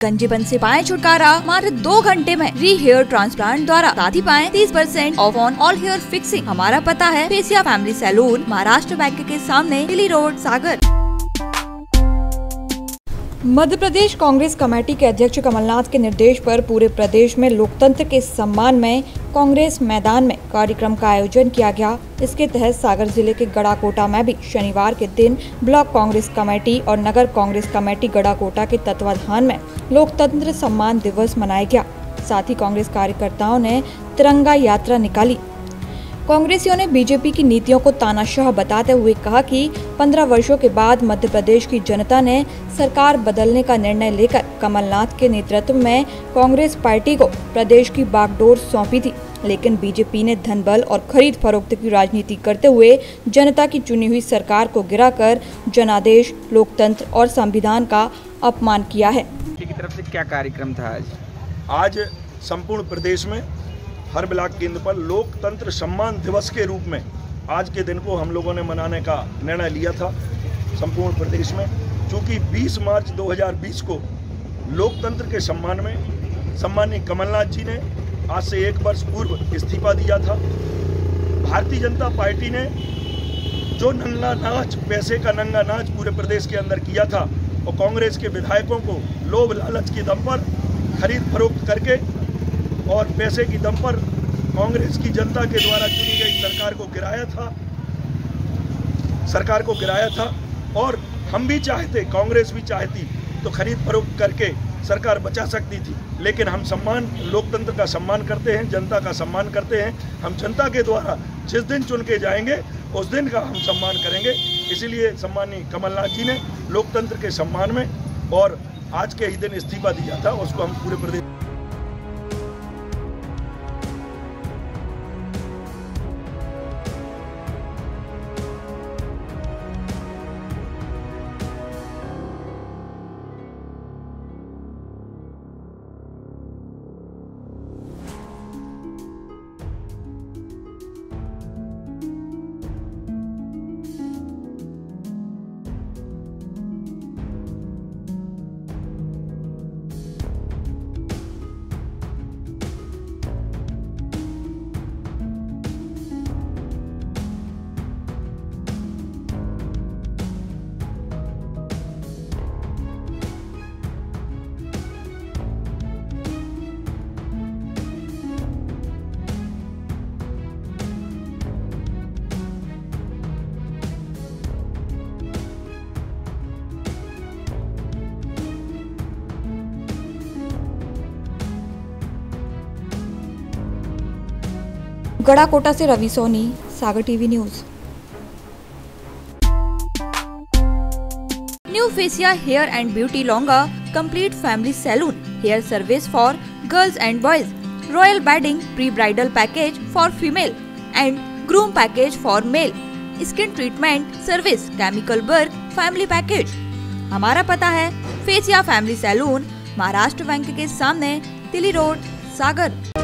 गंजेपन से पाए छुटकारा, मात्र दो घंटे में री हेयर ट्रांसप्लांट द्वारा साथ ही पाए तीस percent off on all hair fixing. हमारा पता है Fesia family salon Maharashtra bank के सामने दिल्ली रोड, सागर। मध्य प्रदेश कांग्रेस कमेटी के अध्यक्ष कमलनाथ के निर्देश पर पूरे प्रदेश में लोकतंत्र के सम्मान में कांग्रेस मैदान में कार्यक्रम का आयोजन किया गया। इसके तहत सागर ज़िले के गड़ाकोटा में भी शनिवार के दिन ब्लॉक कांग्रेस कमेटी और नगर कांग्रेस कमेटी गड़ाकोटा के तत्वाधान में लोकतंत्र सम्मान दिवस मनाया गया। साथ ही कांग्रेस कार्यकर्ताओं ने तिरंगा यात्रा निकाली। कांग्रेसियों ने बीजेपी की नीतियों को तानाशाह बताते हुए कहा कि 15 वर्षों के बाद मध्य प्रदेश की जनता ने सरकार बदलने का निर्णय लेकर कमलनाथ के नेतृत्व में कांग्रेस पार्टी को प्रदेश की बागडोर सौंपी थी। लेकिन बीजेपी ने धन बल और खरीद फरोख्त की राजनीति करते हुए जनता की चुनी हुई सरकार को गिराकर जनादेश लोकतंत्र और संविधान का अपमान किया है। की तरफ़ से क्या कार्यक्रम था आज? आज संपूर्ण प्रदेश में हर ब्लॉक केंद्र पर लोकतंत्र सम्मान दिवस के रूप में आज के दिन को हम लोगों ने मनाने का निर्णय लिया था संपूर्ण प्रदेश में। चूँकि 20 मार्च 2020 को लोकतंत्र के सम्मान में सम्मानीय कमलनाथ जी ने आज से एक वर्ष पूर्व इस्तीफा दिया था। भारतीय जनता पार्टी ने जो नंगा नाच, पैसे का नंगा नाच पूरे प्रदेश के अंदर किया था, और कांग्रेस के विधायकों को लोभ लालच के दम पर खरीद फरोख्त करके और पैसे की दम पर कांग्रेस की जनता के द्वारा चुनी गई सरकार को गिराया था। सरकार को गिराया था और हम भी चाहते, कांग्रेस भी चाहती तो खरीद फरोख्त करके सरकार बचा सकती थी। लेकिन हम सम्मान, लोकतंत्र का सम्मान करते हैं, जनता का सम्मान करते हैं। हम जनता के द्वारा जिस दिन चुन के जाएँगे, उस दिन का हम सम्मान करेंगे। इसीलिए सम्मानी कमलनाथ जी ने लोकतंत्र के सम्मान में और आज के ही दिन इस्तीफा दिया था, उसको हम पूरे प्रदेश गड़ाकोटा से Ravi Soni, Sagar TV news. New Fesia hair and beauty lounge complete family salon, hair service for girls and boys, royal wedding pre bridal package for female and groom package for male, skin treatment service, chemical work, family package. हमारा पता है, Fesia family salon, Maharashtra bank के सामने Delhi road, सागर।